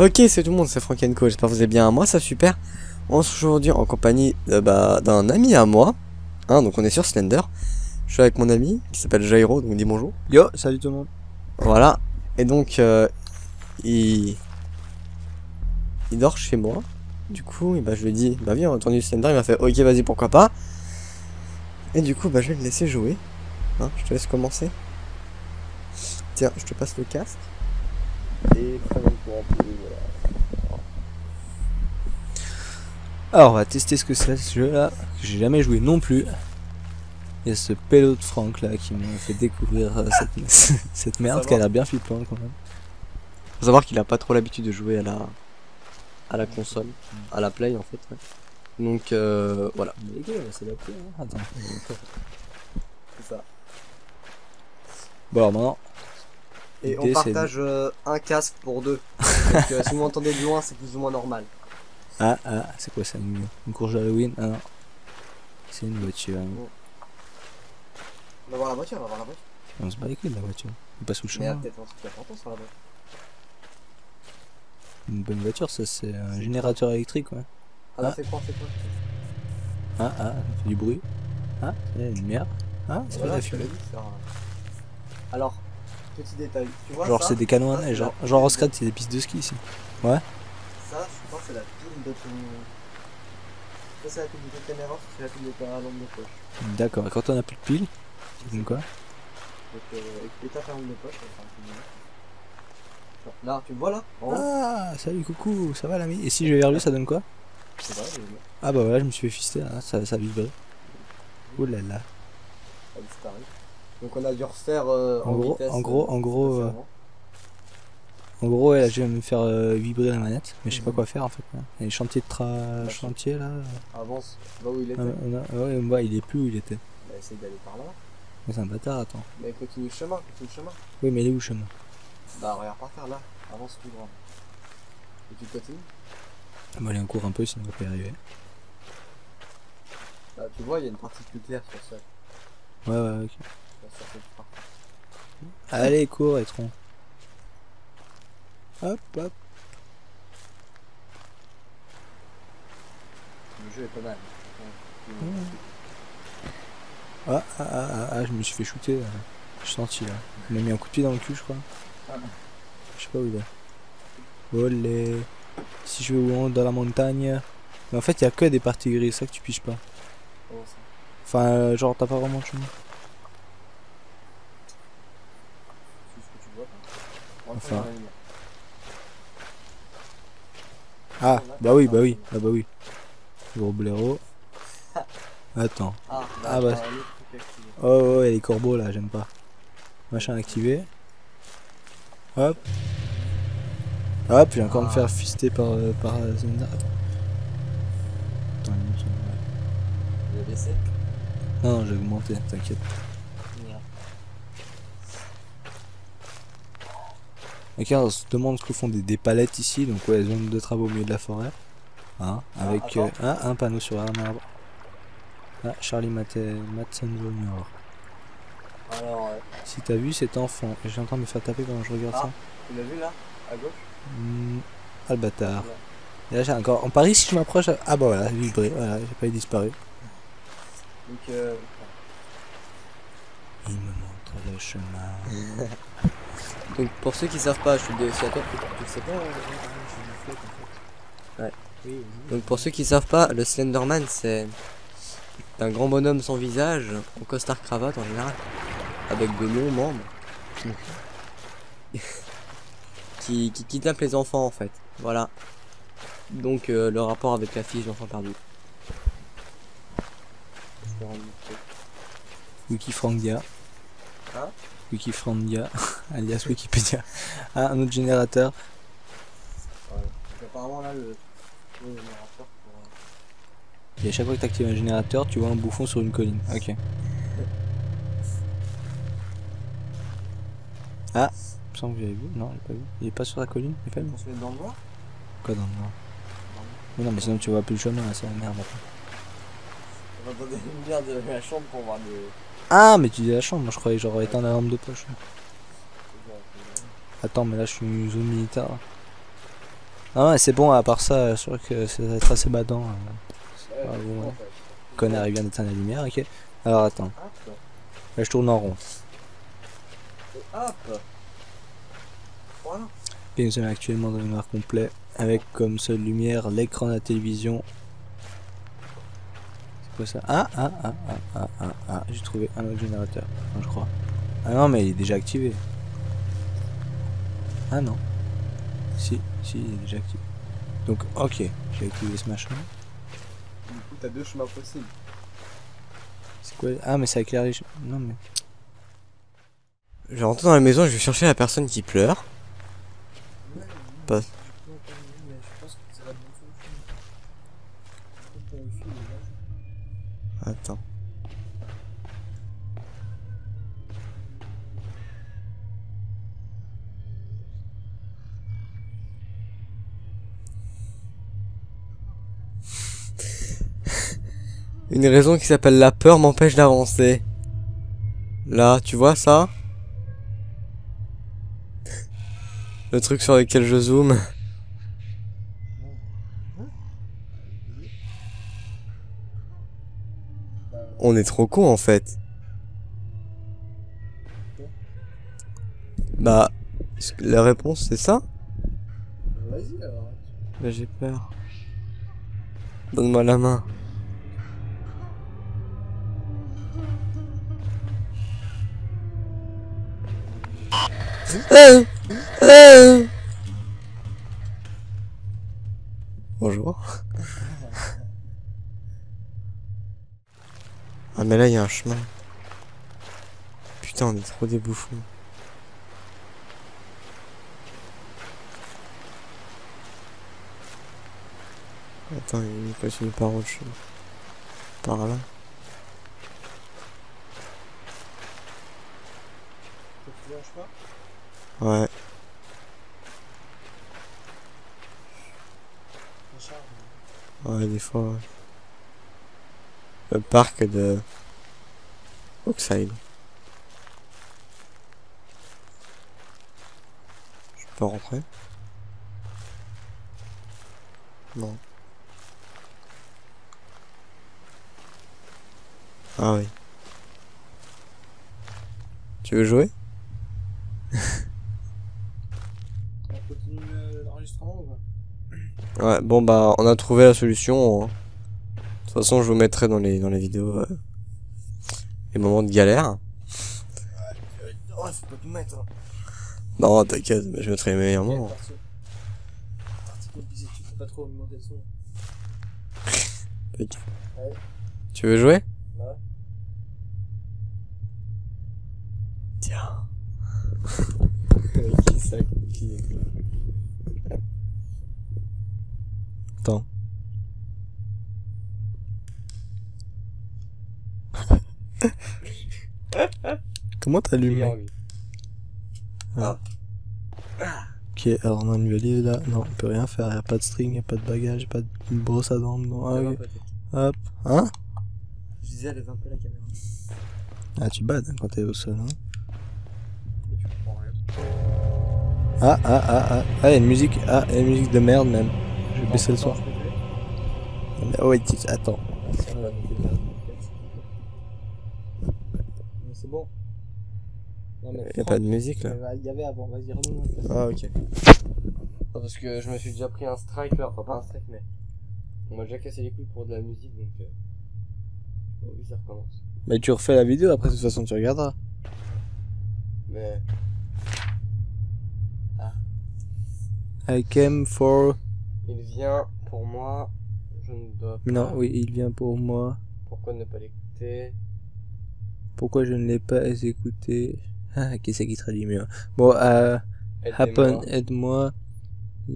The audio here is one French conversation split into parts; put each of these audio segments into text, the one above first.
Ok, c'est tout le monde, c'est Frankenco, j'espère que vous allez bien. Moi, ça super. On se retrouve aujourd'hui en compagnie euh, bah, d'un ami à moi. Hein, donc on est sur Slender. Je suis avec mon ami qui s'appelle Jairo, donc dis bonjour. Yo, salut tout le monde. Voilà. Et donc, euh, il... il dort chez moi. Du coup, et bah, je lui ai dit, bah viens, on retourne du Slender. Il m'a fait, ok, vas-y, pourquoi pas. Et du coup, bah, je vais le laisser jouer. Hein, je te laisse commencer. Tiens, je te passe le casque. Et prends le courant plus, voilà. Alors, on va tester ce que c'est ce jeu là, que j'ai jamais joué non plus. Il y a ce pélo de Franck là qui m'a fait découvrir euh, cette, cette merde qui a l'air bien flippante quand même. Faut savoir qu'il a pas trop l'habitude de jouer à la à la console, à la play en fait. ouais. Donc euh, voilà. C'est la play, hein. Attends. C'est ça. Bon, alors maintenant, Et on partage euh, un casque pour deux. Donc euh, si vous m'entendez de loin, c'est plus ou moins normal. ah, ah, c'est quoi ça Une, une courge d'Halloween? Ah non. C'est une voiture. On va voir la voiture, on va voir la voiture. On se bat de la voiture. On passe sous le chemin. peut-être un truc important sur la voiture. Une bonne voiture, ça c'est un générateur électrique, ouais. Ah, là, Ah. c'est quoi, c'est quoi? Ah, ah, ça fait du bruit. Ah, il y a une lumière. Ah, c'est Voilà, pas la je te l'ai fumée. dit, c'est un- Alors, petit détail. Tu vois Genre c'est des canons à neige, genre, genre en Scrad c'est des pistes de ski ici. Ça, je pense que c'est la pile de ton. Ça, c'est la pile de ton caméra, ça, c'est la pile de ta lampe de poche. D'accord, et quand on a plus de piles, c'est comme quoi Donc, euh, éteins ta lampe de poche. mieux. Là, tu me vois là En Ah, salut coucou, ça va l'ami? Et si je vais vers lui, ça donne quoi? Vu. Ah bah voilà, je me suis fait fister, là, ça, ça vibrait. Ouh là là. Ça a disparu. Donc on a dû refaire euh, en, En gros- vitesse. en gros- euh, en gros, euh, avant. En gros, là, je vais me faire euh, vibrer la manette, mais je sais pas Mhm. quoi faire en fait. là. Et les chantiers de tra... chantier là. Avance, va où il était. Ah, on a- ouais, bah, il est plus où il était. Essayer d'aller par là. Mais C'est un bâtard, attends. Mais continue le chemin, continue le chemin. Oui, mais il est où le chemin? Bah regarde par terre là, avance tout droit. Et tu continues? Bon, allez, on court un peu, sinon on va pas y arriver. Bah tu vois, il y a une partie plus claire sur ça. Ouais, ouais, ok. Allez, cours, Etron. Hop, hop. Le jeu est pas mal. Ouais. Ah, ah, ah, ah, ah, je me suis fait shooter là. Je suis senti là. Il m'a mis un coup de pied dans le cul, je crois. Ah. Je sais pas où il est. Olé. Si je vais où on dans la montagne. Mais en fait, il y a que des parties grises, c'est ça que tu piges pas. Oh. Enfin, euh, genre, t'as pas vraiment de chemin. C'est ce que tu vois. Hein. Enfin. Ah, bah oui, bah oui, ah bah oui. Gros blaireau. Attends. Ah, là, Ah, bah. Oh, oh, les corbeaux là, j'aime pas. Machin activé. Hop. Hop, je vais encore me faire fister par, euh, par euh, Zelda. Attends. Une minute, Il a baissé? Non, non, j'ai augmenté, t'inquiète. Ok, on se demande ce que font des, des palettes ici, donc ouais, zone de travaux au milieu de la forêt. Hein, Ah, avec attends. euh, ah, un panneau sur un arbre. Ah, Charlie Madsen Junior. Alors, euh, Si t'as vu cet enfant, j'ai en train de me faire taper que je regarde Ah. ça. tu l'as vu là? À gauche? Hmm, ah le bâtard. Ouais. Et là j'ai encore. En Paris si je m'approche. Ah bah voilà, vibré, voilà, j'ai pas eu disparu. Donc, euh, Il me montre le chemin. Donc pour ceux qui savent pas, je suis de... c'est à toi que tu le sais pas. Ouais. Donc pour ceux qui savent pas, le Slenderman c'est un grand bonhomme sans visage, en costard cravate en général, avec de longs membres, qui, qui kidnappe les enfants en fait. Voilà. Donc euh, le rapport avec la fiche d'enfant perdu. Je vais rendre le truc. Wikifrangia. Hein? Wikifrangia, alias Wikipédia. Un autre générateur. Ouais. Apparemment là le, le générateur pour. euh, Et à chaque fois que tu actives un générateur, tu vois un bouffon sur une colline. Ok. Ah, il me semble que j'avais vu. Non, j'ai pas vu. Il est pas sur la colline, il est vu. On se met dans le noir Quoi dans le noir Mais non, mais sinon tu vois plus le chemin, là, c'est la merde. après. Donner une lumière de la chambre pour voir des. Ah, mais tu dis la chambre, moi je croyais genre éteindre la lampe de poche. Attends, mais là je suis une zone militaire. Ah ouais, c'est bon, à part ça, je crois que ça va être assez badant. euh. Ah, bon, ouais. Connard, il vient d'éteindre la lumière, ok. Alors attends, là je tourne en rond. Hop Voilà. Et nous sommes actuellement dans le noir complet, avec comme seule lumière l'écran de la télévision. Quoi ça Ah, ah, ah, ah, ah, ah, ah, j'ai trouvé un autre générateur, non, je crois. Ah non, mais il est déjà activé. Ah non. Si, si, il est déjà activé. Donc, ok, j'ai activé ce machin. Du coup, t'as deux chemins possibles. C'est quoi Ah, mais ça éclaire les... ch- Non, mais... Je vais rentrer dans la maison, je vais chercher la personne qui pleure. Pas- Attends. Une raison qui s'appelle la peur m'empêche d'avancer. Là, tu vois ça? Le truc sur lequel je zoome. On est trop con en fait. Bah, la réponse c'est ça? Vas-y alors. Bah j'ai peur. Donne-moi la main. Euh, euh. Bonjour. Ah mais là il y a un chemin. Putain on est trop des bouffons. Attends, il continue par autre chose. Par là. Ouais. Ouais, des fois, ouais. Le parc de Oxide. Je peux rentrer Non. Ah oui. Tu veux jouer? On continue l'enregistrement ou pas? Ouais, bon bah on a trouvé la solution. hein. De toute façon, je vous mettrai dans les dans les vidéos euh, les moments de galère. Faut pas tout mettre. Hein. Non, t'inquiète, mais je mettrai les meilleurs moments. Pas trop augmenter le son. Tu veux jouer? Ouais. Tiens. qui ça qui Attends. Comment t'as allumé Ok, alors on a une valise là. Non, on peut rien faire. Y'a pas de string, y'a pas de bagage, pas de brosse à dents. Non. Ah. Hop. Hein? Je disais, lève un peu la caméra. Ah, tu bades quand t'es au sol. Hein ah, ah, ah, ah. Ah, y'a une musique. Ah, y'a une musique de merde même. Je vais baisser le son. Tu- attends. C'est bon. Y a pas de musique là. Il y avait avant, vas-y. Ah ok. Parce que je me suis déjà pris un strike là, enfin pas un strike mais on m'a déjà cassé les couilles pour de la musique donc euh... oh, oui, ça recommence. Mais tu refais la vidéo après, de toute façon, tu regarderas. Mais I came for. il vient pour moi, je ne dois pas. Non, oui, il vient pour moi. Pourquoi ne pas l'écouter? Pourquoi je ne l'ai pas écouté? Ah, qui c'est qui traduit mieux? Bon, euh. Happen, aide-moi.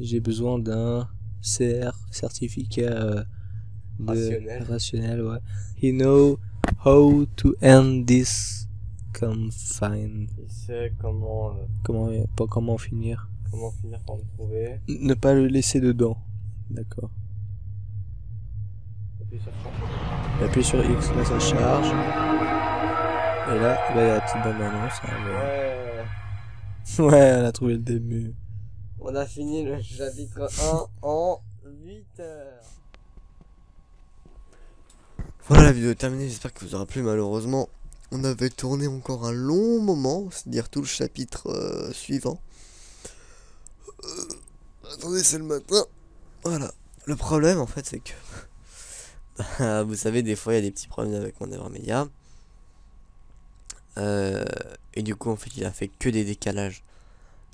J'ai besoin d'un CR, certificat euh, de Rationnel. rationnel, ouais. He know how to end this confine. Il sait comment euh, Comment, pas comment finir. comment finir par me trouver. Ne pas le laisser dedans. D'accord. Appuie sur ça. Appuie sur X, là ça charge. Et là, il y a la petite bande annonce. hein, mais- Ouais. Ouais, elle a trouvé le début. On a fini le chapitre 1 en 8 heures. Voilà, la vidéo est terminée. J'espère que vous aura plu. Malheureusement, on avait tourné encore un long moment, c'est-à-dire tout le chapitre euh, suivant. Euh, attendez, c'est le matin. Voilà. Le problème, en fait, c'est que. bah, vous savez, des fois, il y a des petits problèmes avec mon Evermedia. Euh, et du coup, en fait, il a fait que des décalages.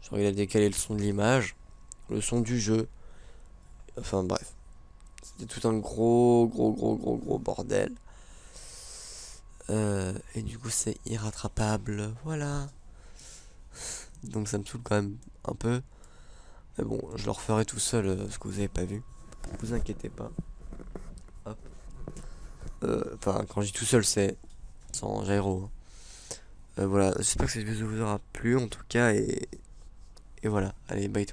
Genre, il a décalé le son de l'image, le son du jeu. Enfin, bref. C'était tout un gros, gros, gros, gros, gros bordel. Euh, et du coup, c'est irrattrapable. Voilà. Donc, ça me saoule quand même un peu. Mais bon, je le referai tout seul, euh, ce que vous avez pas vu. Vous inquiétez pas. Hop. Enfin, quand je dis tout seul, c'est sans gyro. hein. Euh, voilà, j'espère que cette vidéo vous aura plu en tout cas. Et, et voilà, allez, bye tout le monde.